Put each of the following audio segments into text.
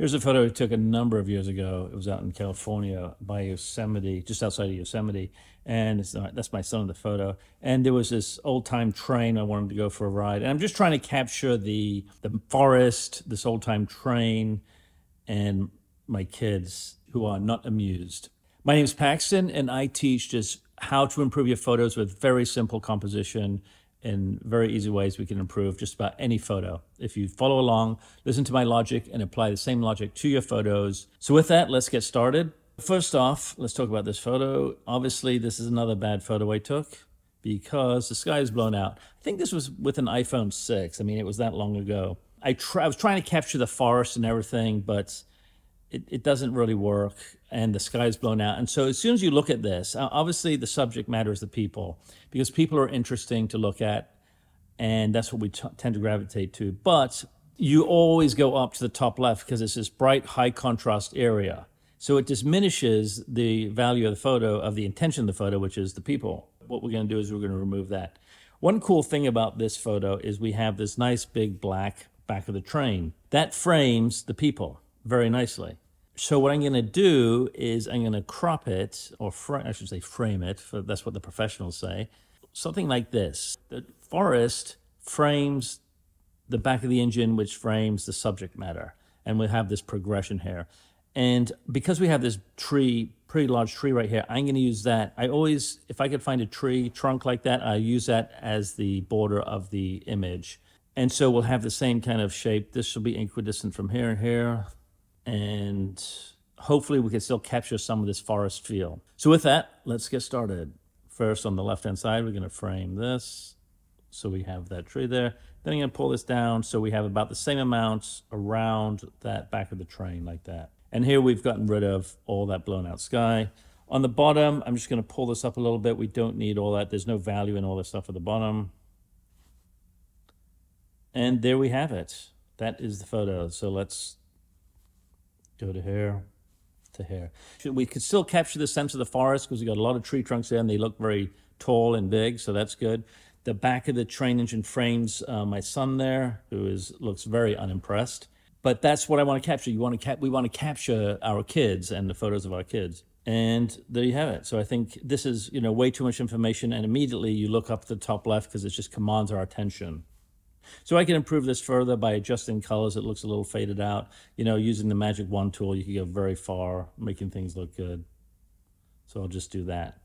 Here's a photo I took a number of years ago. It was out in California by Yosemite, just outside of Yosemite. And that's my son in the photo. And there was this old time train. I wanted to go for a ride. And I'm just trying to capture the, the forest, this old time train, and my kids who are not amused. My name is Paxton, and I teach just how to improve your photos with very simple composition in very easy ways we can improve just about any photo. If you follow along, listen to my logic and apply the same logic to your photos. So with that, let's get started. First off, let's talk about this photo. Obviously, this is another bad photo I took because the sky is blown out. I think this was with an iPhone 6. I mean, it was that long ago. I, I was trying to capture the forest and everything, but it, it doesn't really work and the sky is blown out. And so as soon as you look at this, obviously the subject matter is the people because people are interesting to look at and that's what we tend to gravitate to. But you always go up to the top left because it's this bright, high contrast area. So it diminishes the value of the photo, of the intention of the photo, which is the people. What we're going to do is we're going to remove that. One cool thing about this photo is we have this nice big black back of the train. That frames the people very nicely. So what I'm going to do is I'm going to crop it, or I should say frame it, for, that's what the professionals say. Something like this. The forest frames the back of the engine, which frames the subject matter. And we have this progression here. And because we have this tree, pretty large tree right here, I'm going to use that. I always, if I could find a tree trunk like that, I use that as the border of the image. And so we'll have the same kind of shape. This will be equidistant from here and here and hopefully we can still capture some of this forest feel. So with that, let's get started. First on the left-hand side, we're gonna frame this. So we have that tree there. Then I'm gonna pull this down so we have about the same amounts around that back of the train like that. And here we've gotten rid of all that blown out sky. On the bottom, I'm just gonna pull this up a little bit. We don't need all that. There's no value in all this stuff at the bottom. And there we have it. That is the photo. So let's Go to here, to here. We could still capture the sense of the forest because we got a lot of tree trunks there and they look very tall and big, so that's good. The back of the train engine frames uh, my son there, who is looks very unimpressed. But that's what I want to capture. You want to cap- we want to capture our kids and the photos of our kids. And there you have it. So I think this is, you know, way too much information. And immediately you look up the top left because it just commands our attention. So I can improve this further by adjusting colors. It looks a little faded out. You know, using the Magic Wand tool, you can go very far, making things look good. So I'll just do that.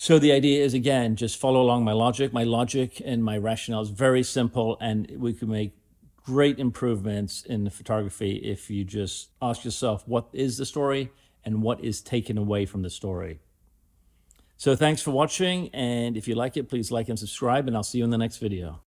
So the idea is, again, just follow along my logic. My logic and my rationale is very simple, and we can make great improvements in the photography if you just ask yourself, what is the story and what is taken away from the story? So thanks for watching. And if you like it, please like and subscribe, and I'll see you in the next video.